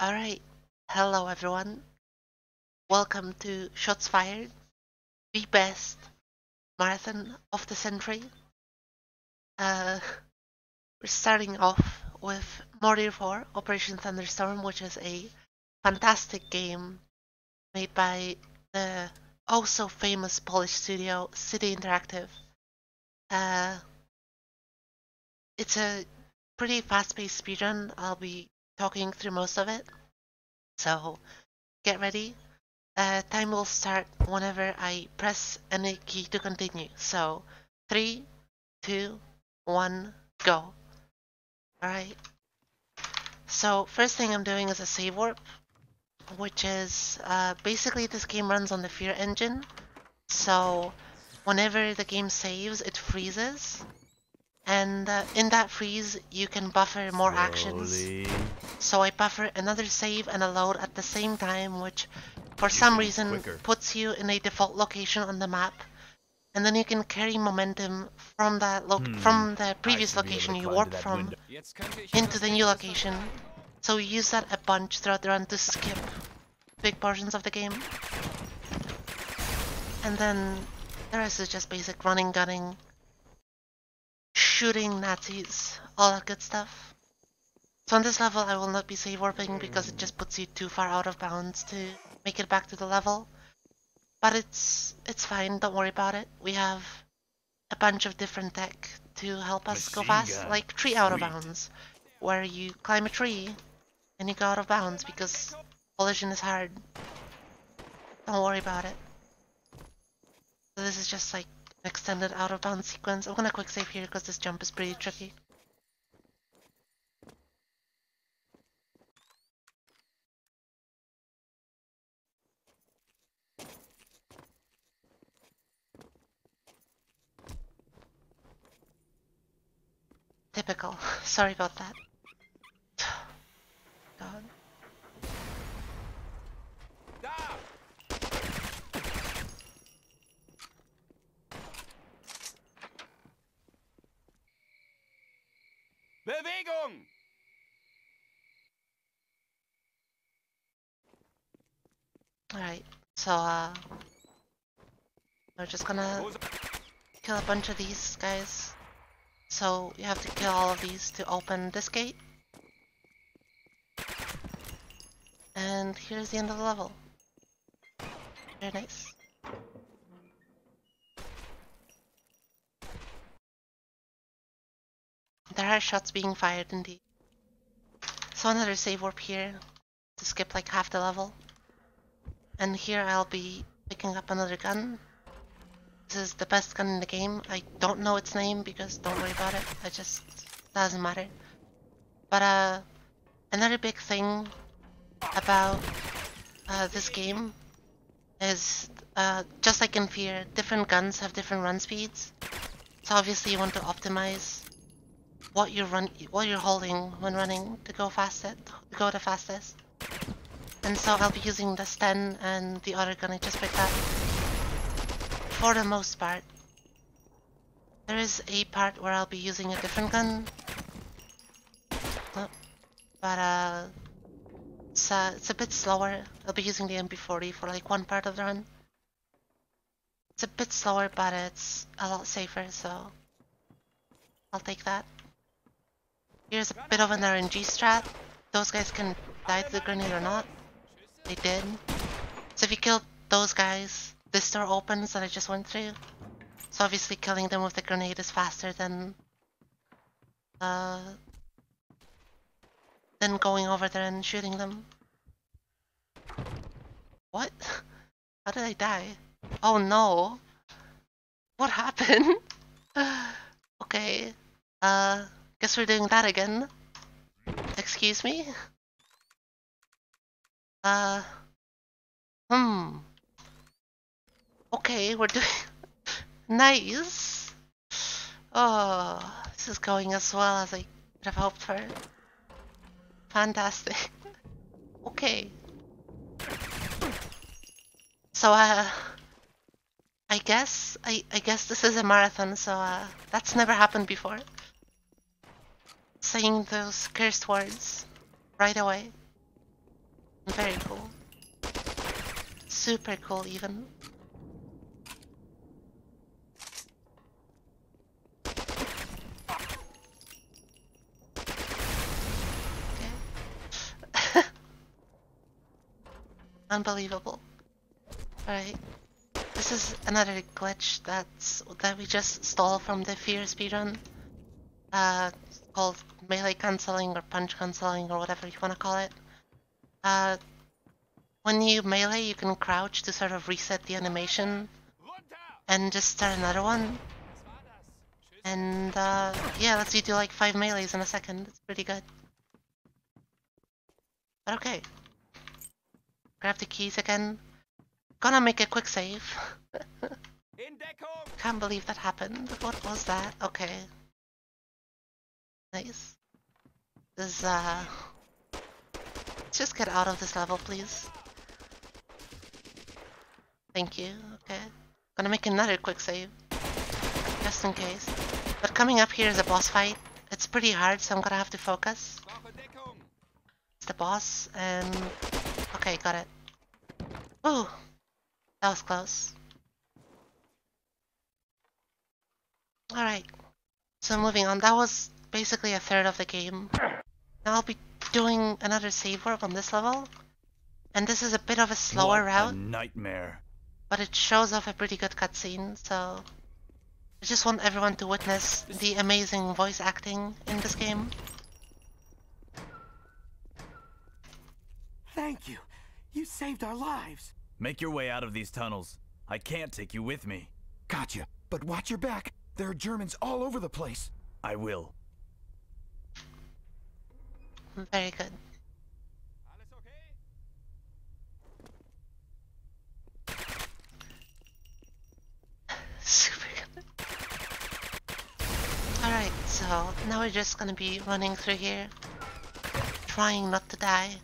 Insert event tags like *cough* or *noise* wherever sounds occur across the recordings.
Alright, hello everyone. Welcome to Shots Fired, the best marathon of the century. Uh, we're starting off with Mortyr 4 Operation Thunderstorm, which is a fantastic game made by the also famous Polish studio City Interactive. Uh, it's a pretty fast-paced speedrun. I'll be talking through most of it. So get ready. Uh, time will start whenever I press any key to continue. So three, two, one, go. Alright. So first thing I'm doing is a save warp, which is uh, basically this game runs on the Fear engine. So whenever the game saves, it freezes. And uh, in that freeze, you can buffer more actions. So I buffer another save and a load at the same time, which for some reason quicker. puts you in a default location on the map. And then you can carry momentum from that lo- Hmm. from the previous should be able location you climb warped from into the new location. So we use that a bunch throughout the run to skip big portions of the game. And then the rest is just basic running, gunning, shooting Nazis, all that good stuff. So on this level I will not be save warping because it just puts you too far out of bounds to make it back to the level. But it's it's fine, don't worry about it. We have a bunch of different tech to help us go fast, like tree out of bounds, where you climb a tree and you go out of bounds because collision is hard. Don't worry about it. So this is just like extended out of bounds sequence. I'm gonna quick save here because this jump is pretty tricky. Typical. *laughs* Sorry about that. God. Bewegung! Alright, so uh we're just gonna kill a bunch of these guys. So you have to kill all of these to open this gate. And here's the end of the level. Very nice. There are shots being fired indeed. So another save warp here to skip like half the level. And here I'll be picking up another gun. This is the best gun in the game. I don't know its name because don't worry about it. I just doesn't matter. But uh another big thing about uh, this game is uh, just like in Fear, different guns have different run speeds. So obviously you want to optimize what you're run what you're holding when running to go fastest to go the fastest. And so I'll be using the Sten and the other gun I just picked up. For the most part. There is a part where I'll be using a different gun. Oh, But uh it's, uh, it's a bit slower. I'll be using the MP40 for like one part of the run. It's a bit slower, but it's a lot safer, so I'll take that. Here's a bit of an RNG strat. Those guys can die to the grenade or not. They did. So if you kill those guys, this door opens that I just went through. So obviously killing them with the grenade is faster than uh than going over there and shooting them. What? *laughs* How did I die? Oh no. What happened? *laughs* okay. Uh guess we're doing that again. Excuse me? Uh Hmm. Okay, we're doing *laughs* nice. Oh, this is going as well as I could have hoped for. Fantastic. *laughs* okay. So, uh, I guess, I, I guess this is a marathon, so, uh, that's never happened before. Saying those cursed words right away. Very cool. Super cool, even. *laughs* Unbelievable. Alright. This is another glitch that's that we just stole from the Fear speedrun. Uh, called melee cancelling or punch cancelling or whatever you want to call it. Uh, when you melee, you can crouch to sort of reset the animation and just start another one. And uh, yeah, lets you do like five melees in a second. It's pretty good. But okay. Grab the keys again. Gonna make a quick save. *laughs* Can't believe that happened. What was that? Okay. Nice. This, uh... Just get out of this level, please. Thank you. Okay. Gonna make another quick save. Just in case. But coming up here is a boss fight. It's pretty hard, so I'm gonna have to focus. It's the boss, and... Okay, got it. Ooh! That was close. Alright. So moving on. That was basically a third of the game. Now I'll be doing another save warp on this level. And this is a bit of a slower what route. A nightmare. But it shows off a pretty good cutscene, so... I just want everyone to witness the amazing voice acting in this game. Thank you. You saved our lives. Make your way out of these tunnels. I can't take you with me. Gotcha. But watch your back. There are Germans all over the place. I will. Very good. Super good. Alright, so now we're just gonna be running through here, trying not to die.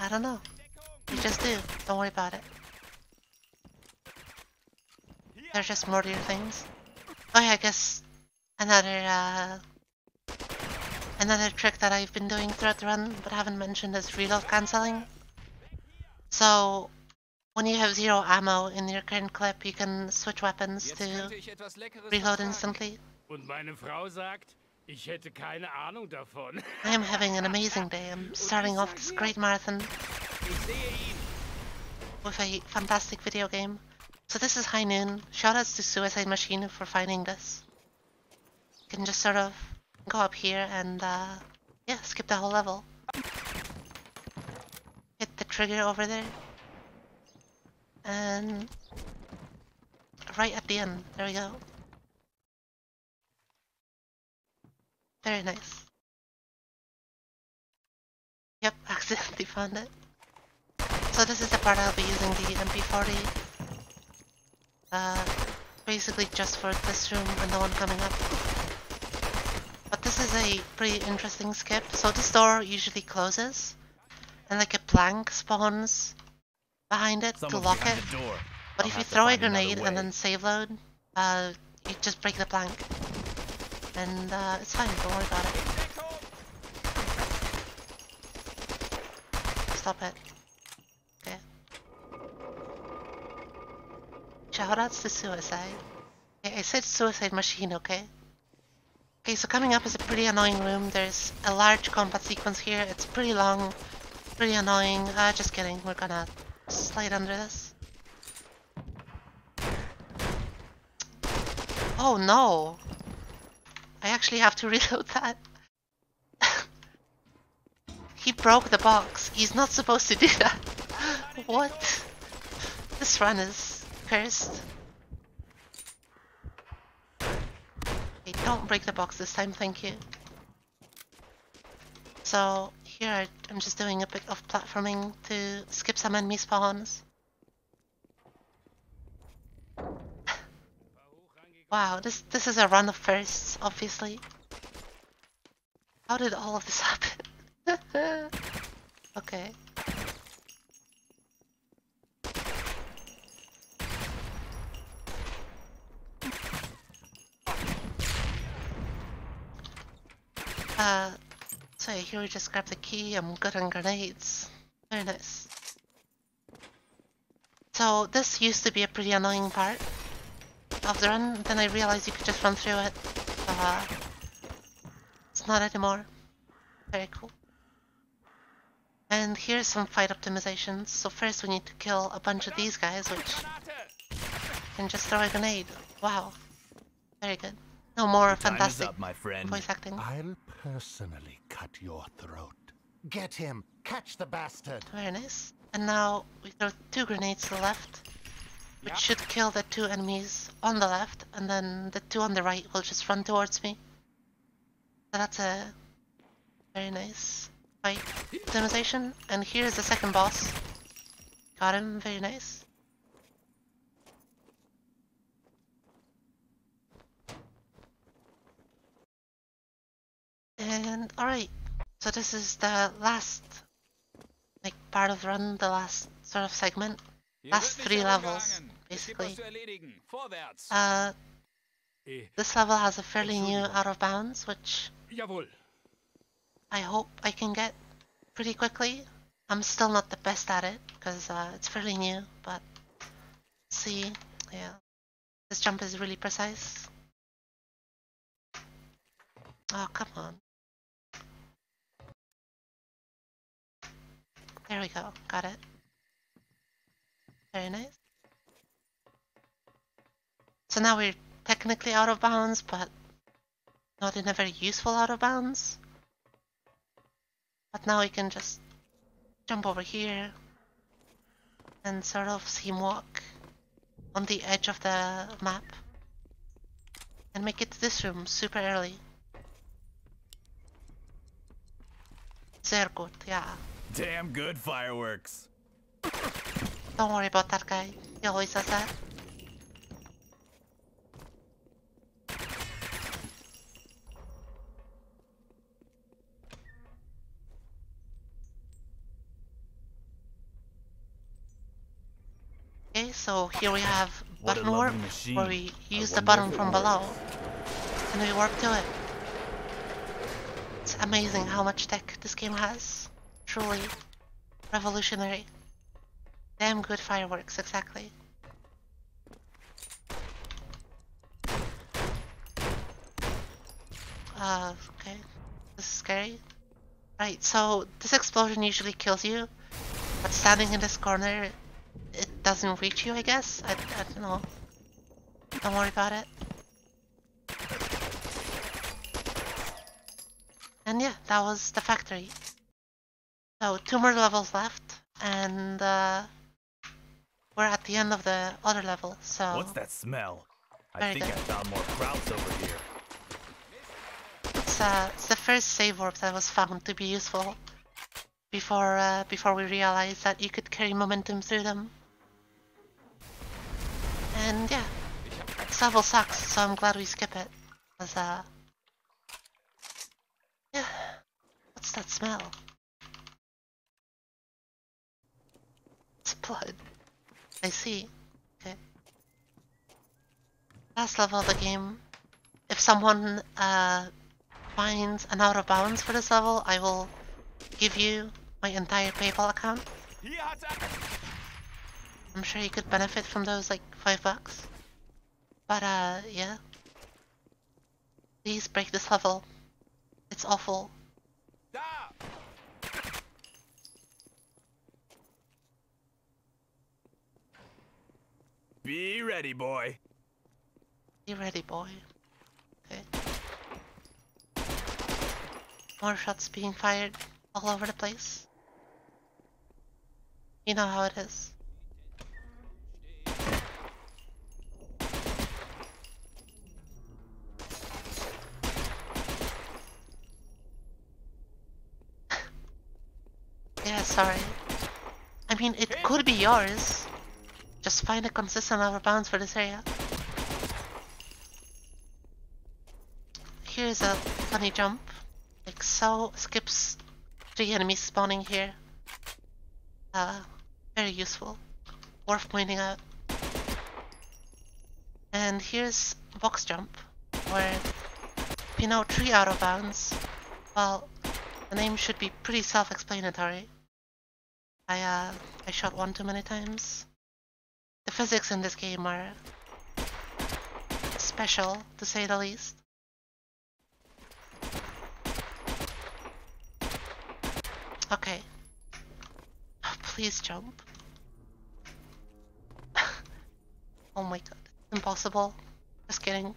I don't know. You just do. Don't worry about it. Just more to your things. Oh yeah, I guess another uh, another trick that I've been doing throughout the run, but haven't mentioned is reload cancelling. So when you have zero ammo in your current clip, you can switch weapons to könnte ich etwas Leckeres reload instantly. Und meine Frau sagt, ich hätte keine Ahnung davon. I am having an *laughs* amazing day. I'm starting off this great marathon Ich sehe ihn. with a fantastic video game. So this is High Noon. Shoutouts to Suicide Machine for finding this. You can just sort of go up here and uh, yeah, skip the whole level. Hit the trigger over there. And right at the end, there we go. Very nice. Yep, *laughs* accidentally found it. So this is the part I'll be using the MP40. Uh, basically just for this room and the one coming up. But this is a pretty interesting skip. So this door usually closes, and like a plank spawns behind it to lock it. door. But I'll if you throw a grenade and then save load, uh, you just break the plank. And uh, it's fine, don't worry about it. Stop it. Shoutouts to Suicide. I said Suicide Machine, okay? Okay, so coming up is a pretty annoying room. There's a large combat sequence here. It's pretty long, pretty annoying. Uh, just kidding. We're gonna slide under this. Oh no! I actually have to *laughs* reload that. *laughs* he broke the box. He's not supposed to do that. *laughs* what? This run is cursed. Okay, don't break the box this time, thank you. So, here I'm just doing a bit of platforming to skip some enemy spawns. *sighs* Wow, this this is a run of firsts, obviously. How did all of this *laughs* happen? *laughs* okay. Uh, so here we just grab the key. I'm good on grenades. Very nice. So this used to be a pretty annoying part of the run. Then I realized you could just run through it. Uh, it's not anymore. Very cool. And here's some fight optimizations. So first we need to kill a bunch of these guys, which can just throw a grenade. Wow. Very good. No more Time fantastic up, my friend. voice acting. I'll personally cut your throat. Get him! Catch the bastard! Very nice. And now we throw two grenades to the left, which should kill the two enemies on the left, and then the two on the right will just run towards me. So that's a very nice fight optimization. And here's the second boss. Got him, very nice. And alright, so this is the last like part of run, the last sort of segment. Last three levels, basically. Uh, Eh, this level has a fairly new out of bounds, which. I hope I can get pretty quickly. I'm still not the best at it because uh, it's fairly new, but see, yeah, this jump is really precise. Oh, come on. There we go, got it. Very nice. So now we're technically out of bounds, but not in a very useful out of bounds. But now we can just jump over here and sort of see him walk on the edge of the map and make it to this room super early. Sehr gut, yeah. Damn good fireworks. Don't worry about that guy. He always does that. Okay, so here we have What button warp, machine. where we use the button from below, and we warp to it. It's amazing how much tech this game has. Truly revolutionary. Damn good fireworks, exactly. Uh, okay. This is scary. Right, so this explosion usually kills you, but standing in this corner, it doesn't reach you, I guess? I, I don't know. Don't worry about it. And yeah, that was the factory. So, two more levels left, and uh, we're at the end of the other level, so... What's that smell? I think I found more krauts over here. It's, uh, it's the first save warp that was found to be useful before uh, before we realized that you could carry momentum through them. And yeah, this level sucks, so I'm glad we skip it. Cause uh, yeah, what's that smell? Blood. I see. Okay. Last level of the game. If someone uh finds an out of bounds for this level, I will give you my entire PayPal account. I'm sure you could benefit from those like five bucks. But uh, yeah. Please break this level. It's awful. Be ready, boy. Be ready, boy. Okay. More shots being fired all over the place. You know how it is. *laughs* yeah, sorry. I mean, it could be yours. Just find a consistent out of bounds for this area. Here's a funny jump. Like so, skips three enemies spawning here. Uh, very useful. Worth pointing out. And here's box jump, where you know three out of bounds, Well, the name should be pretty self-explanatory. I, uh, I shot one too many times. The physics in this game are special, to say the least. Okay. Oh, please jump. *laughs* oh my god. Impossible. Just kidding.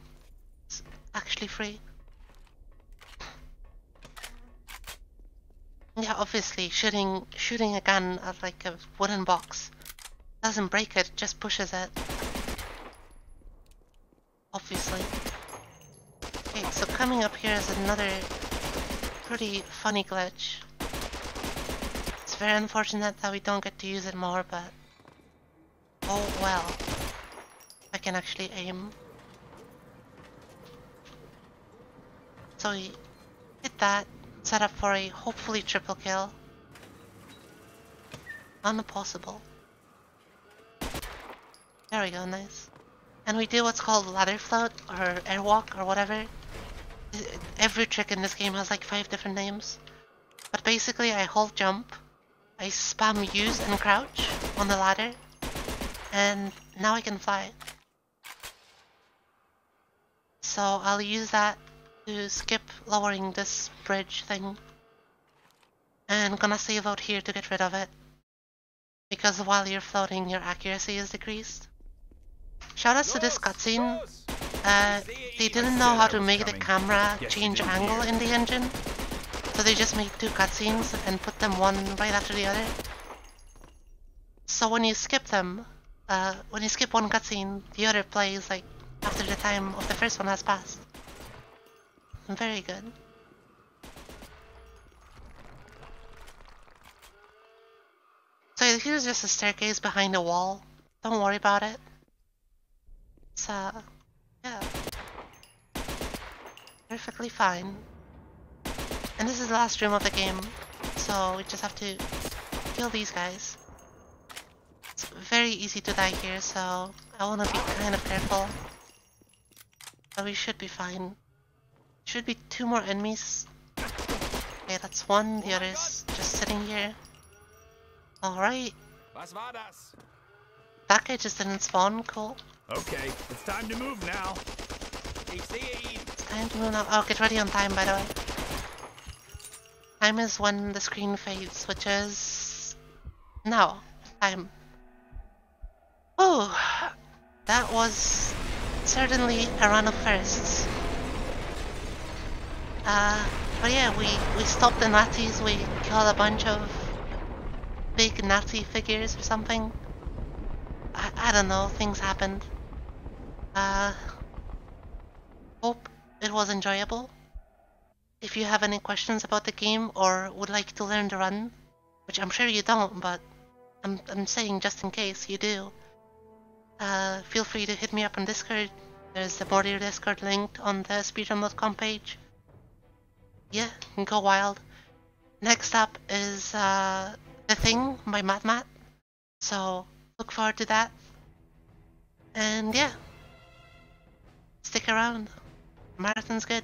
It's actually free. Yeah, obviously, shooting shooting a gun at like a wooden box doesn't break it, just pushes it. Obviously. Okay, so coming up here is another pretty funny glitch. It's very unfortunate that we don't get to use it more, but oh well. I can actually aim. So we hit that, set up for a hopefully triple kill. Impossible. There we go, nice. And we do what's called ladder float or airwalk or whatever. Every trick in this game has like five different names. But basically I hold jump, I spam use and crouch on the ladder, and now I can fly. So I'll use that to skip lowering this bridge thing. And gonna save out here to get rid of it. Because while you're floating, your accuracy is decreased. Shoutouts to this cutscene. Uh, they didn't know how to make the camera change angle in the engine. So they just made two cutscenes and put them one right after the other. So when you skip them, uh, when you skip one cutscene, the other plays like after the time of the first one has passed. Very good. So here's just a staircase behind a wall. Don't worry about it. It's uh, yeah, perfectly fine. And this is the last room of the game, so we just have to kill these guys. It's very easy to die here, so I want to be kind of careful. But we should be fine. Should be two more enemies. Okay, that's one. The other is just sitting here. Alright. That guy just didn't spawn. Cool. Okay, it's time to move now. Time to move now. Oh, get ready on time, by the way. Time is when the screen fades, which is... now. Time. Oh, that was certainly a run of firsts. Uh, but yeah, we, we stopped the Nazis, we killed a bunch of big Nazi figures or something. I, I don't know, things happened. Uh, hope it was enjoyable. If you have any questions about the game or would like to learn the run, which I'm sure you don't, but I'm, I'm saying just in case you do, uh, feel free to hit me up on Discord. There's the Mortyr Discord linked on the speedrun.com page. Yeah, go wild. Next up is uh, The Thing by Matt. So look forward to that. And yeah, stick around. Marathon's good.